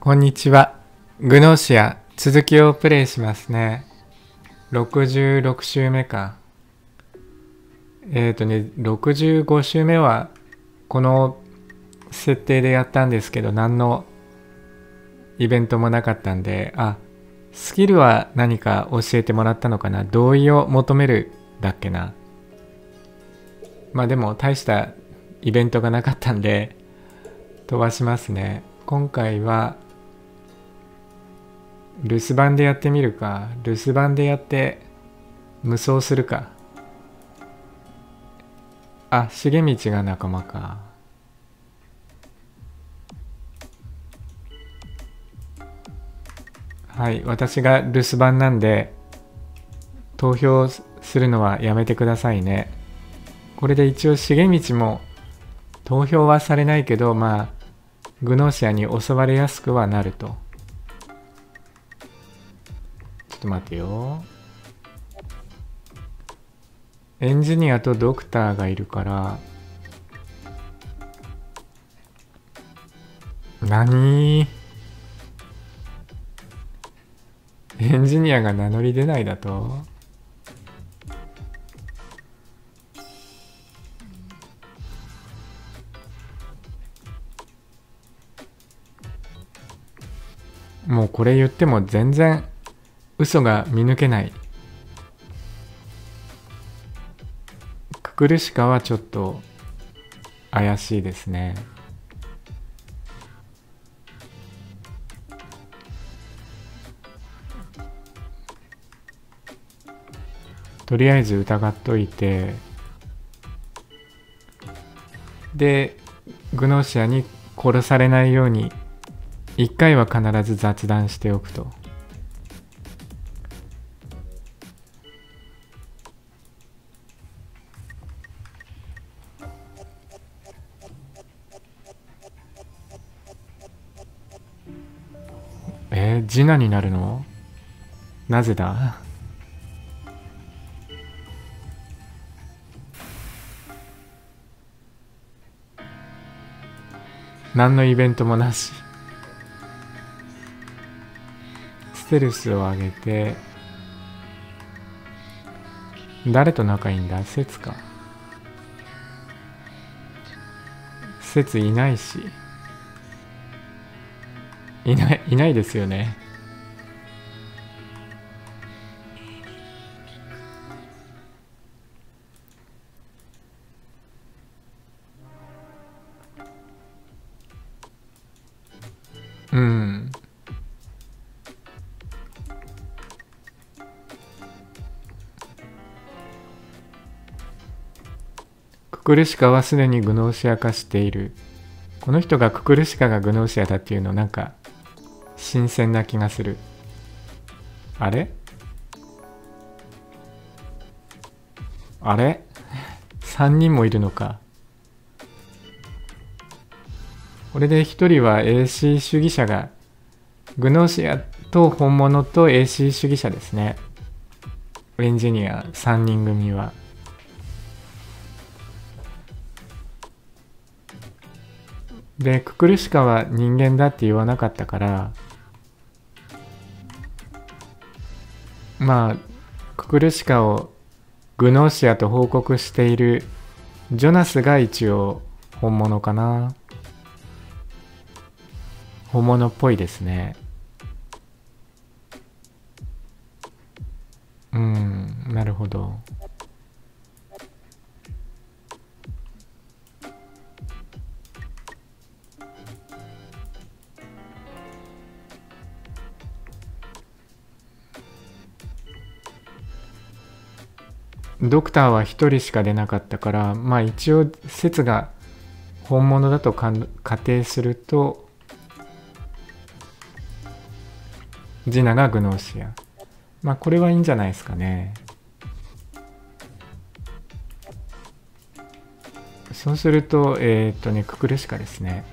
こんにちは。グノーシア、続きをプレイしますね。66週目か。えっ、ー、とね、65週目は、この設定でやったんですけど、何のイベントもなかったんで、あ、スキルは何か教えてもらったのかな？同意を求めるだっけな？まあでも、大したイベントがなかったんで、飛ばしますね。今回は、留守番でやってみるか。留守番でやって、無双するか。あ、重道が仲間か。はい、私が留守番なんで、投票するのはやめてくださいね。これで一応重道も投票はされないけど、まあ、グノーシアに襲われやすくはなると。ょっと待ってよ。エンジニアとドクターがいるから、何？エンジニアが名乗り出ないだと？もうこれ言っても全然嘘が見抜けないククルシカはちょっと怪しいですねとりあえず疑っといてでグノーシアに殺されないように一回は必ず雑談しておくと。え、ジナになるの？なぜだ？何のイベントもなし。ステルスを上げて誰と仲いいんだ？説か。説いないし。いないいないですよね。うん。ククルシカはすでにグノーシア化している。この人がククルシカがグノーシアだっていうのなんか新鮮な気がする。あれ？あれ ?3 人もいるのか。これで1人は AC 主義者がグノーシアと本物と AC 主義者ですね。エンジニア3人組は。でククルシカは人間だって言わなかったからまあククルシカをグノーシアと報告しているジョナスが一応本物かな。本物っぽいですね。うんなるほど。ドクターは1人しか出なかったからまあ一応説が本物だと仮定するとジナがグノーシア。まあこれはいいんじゃないですかね。そうすると、えっ、とね、ククルシカですね。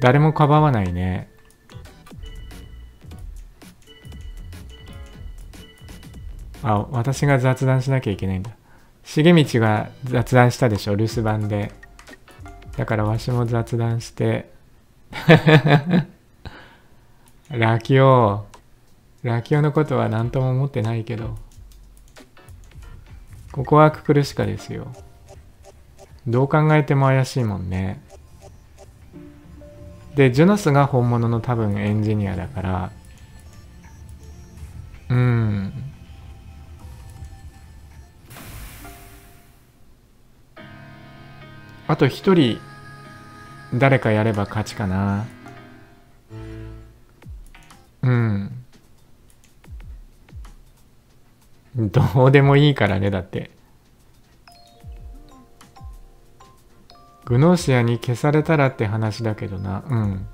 誰もかばわないね。あ、私が雑談しなきゃいけないんだ。重道が雑談したでしょ、留守番で。だからわしも雑談して。ラキオ。ラキオのことは何とも思ってないけど。ここはククルシカですよ。どう考えても怪しいもんね。でジョナスが本物の多分エンジニアだから。うん。あと一人誰かやれば勝ちかな。うん。どうでもいいからねだって。グノーシアに消されたらって話だけどな。うん。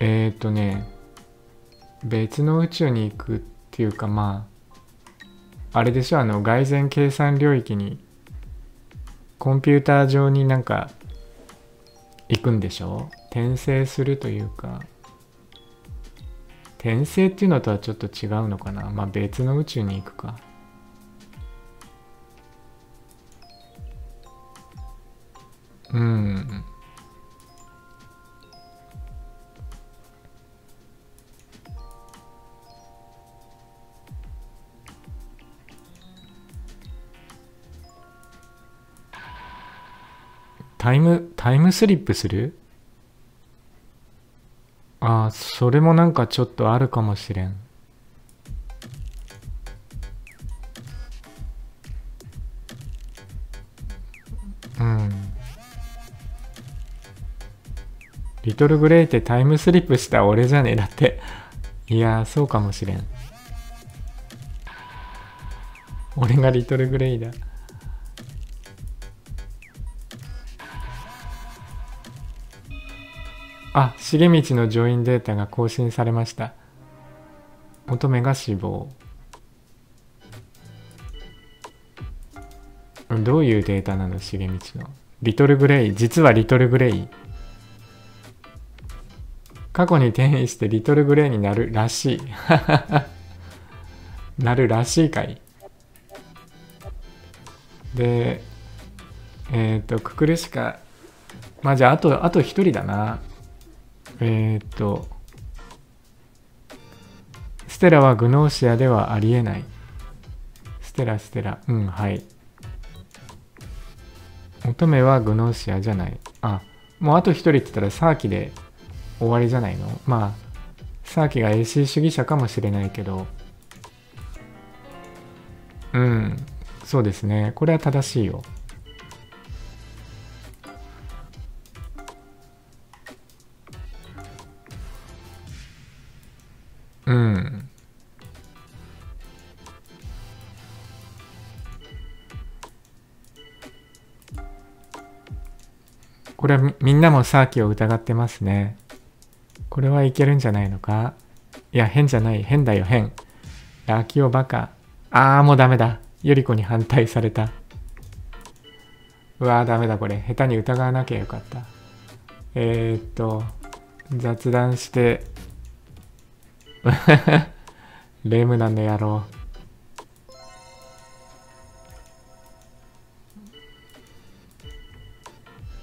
えっ、とね別の宇宙に行くっていうかまああれでしょあの外前計算領域にコンピューター上になんか行くんでしょ？転生するというか。転生っていうのとはちょっと違うのかな？まあ別の宇宙に行くか。うん。タイム、タイムスリップする？ああ、それもなんかちょっとあるかもしれん。うん。リトルグレイってタイムスリップした俺じゃね？えだって。いやそうかもしれん。俺がリトルグレイだ。あ、重道のジョインデータが更新されました。乙女が死亡。どういうデータなの？重道の。リトルグレイ。実はリトルグレイ。過去に転移してリトルグレイになるらしい。なるらしいかい。で、えっ、ー、と、くくるしか、まあじゃあ、あと、あと一人だな。えー、っと、ステラはグノーシアではありえない。ステラ、ステラ。うん、はい。乙女はグノーシアじゃない。あ、もうあと一人って言ったらサーキで終わりじゃないの？まあ、サーキが AC 主義者かもしれないけど、うん、そうですね。これは正しいよ。うん。これはみんなもサーキを疑ってますね。これはいけるんじゃないのか？いや、変じゃない。変だよ、変。ラキオバカ。あー、もうダメだ。ユリコに反対された。うわー、ダメだ、これ。下手に疑わなきゃよかった。えー、っと、雑談して、レムなんでやろう。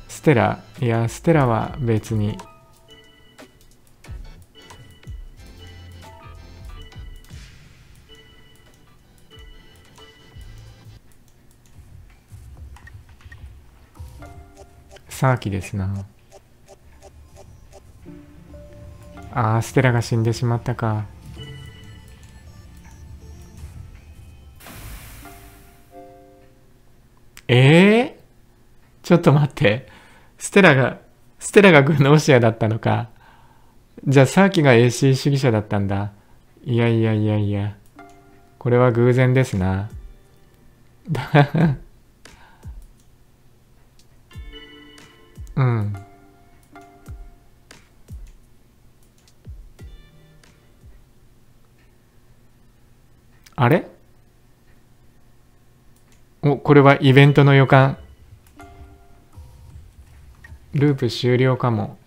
ステラいやステラは別にサーキですな。ああ、ステラが死んでしまったか。ええー、ちょっと待って。ステラが、ステラがグノーシアだったのか。じゃあ、サーキが AC 主義者だったんだ。いやいやいやいや。これは偶然ですな。うん。あれ？お、これはイベントの予感。ループ終了かも。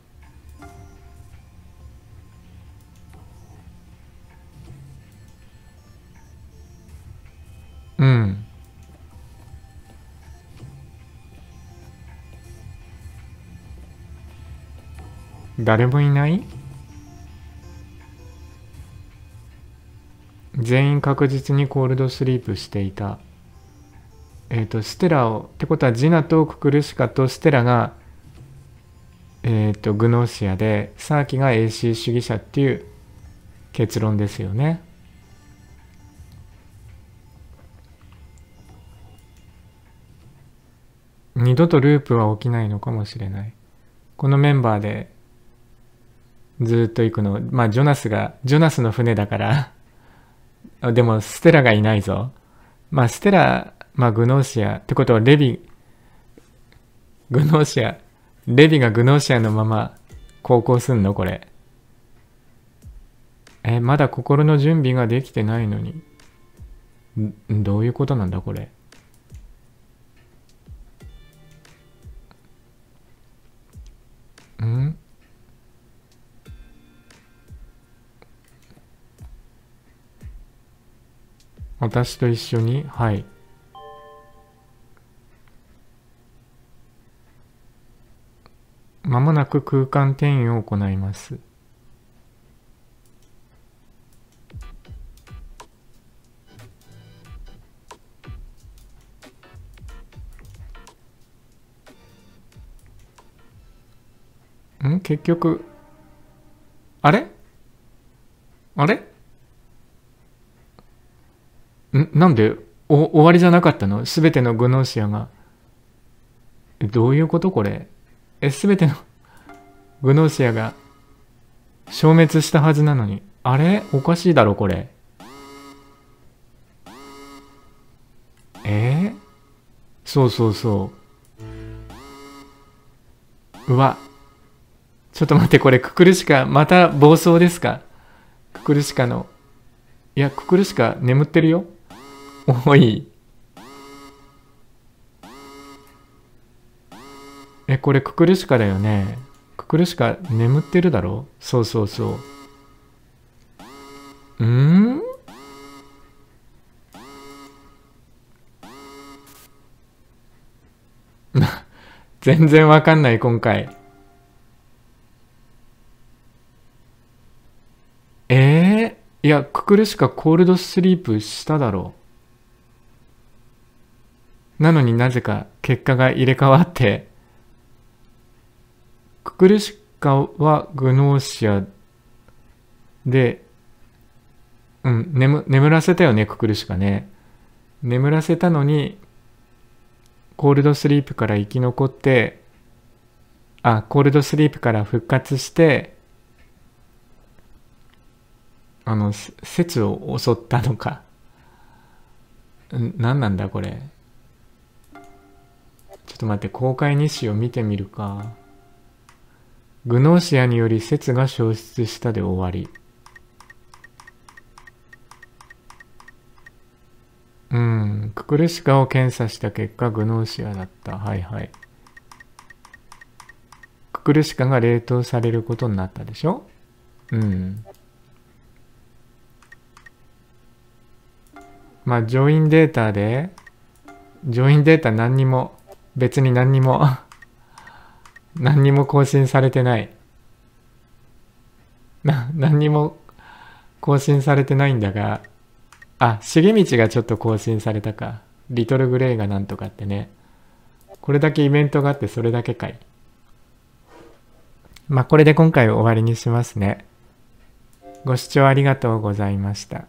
うん。誰もいない？全員確実にコールドスリープしていた。えっ、ー、と、ステラを、ってことはジナとククルシカとステラが、えっ、ー、と、グノーシアで、サーキが AC 主義者っていう結論ですよね。二度とループは起きないのかもしれない。このメンバーでずっと行くの。まあ、ジョナスが、ジョナスの船だからでも、ステラがいないぞ。まあ、ステラ、まあ、グノーシア。ってことは、レビ、グノーシア。レビがグノーシアのまま航行すんのこれ。え、まだ心の準備ができてないのに。どういうことなんだこれ。ん？私と一緒にはい。まもなく空間転移を行います。ん？結局あれ？あれ？んなんでお終わりじゃなかったの？すべてのグノーシアが。どういうことこれ？え、すべての グノーシアが消滅したはずなのに。あれ？おかしいだろ、これ。え？ー、そうそうそう。うわ。ちょっと待って、これ、ククルシカ、また暴走ですか？ククルシカの。いや、ククルシカ眠ってるよ。おい。え、これククルシカだよね。ククルシカ眠ってるだろ？そうそうそう。うん？な 全然わかんない今回。えー、いや、ククルシカコールドスリープしただろう。なのになぜか結果が入れ替わって、ククルシカはグノーシアで、うん、眠、眠らせたよね、ククルシカね。眠らせたのに、コールドスリープから生き残って、あ、コールドスリープから復活して、あの、説を襲ったのか。何なんだこれ。ちょっと待って、公開日誌を見てみるか。グノーシアにより説が消失したで終わり。うん、ククルシカを検査した結果、グノーシアだった。はいはい。ククルシカが冷凍されることになったでしょ？うん。まあ、ジョインデータで、ジョインデータ何にも別に何にも 何にも更新されてない。な何にも更新されてないんだがあ重道がちょっと更新されたか。リトルグレイがなんとかってね。これだけイベントがあってそれだけかい。まあこれで今回終わりにしますね。ご視聴ありがとうございました。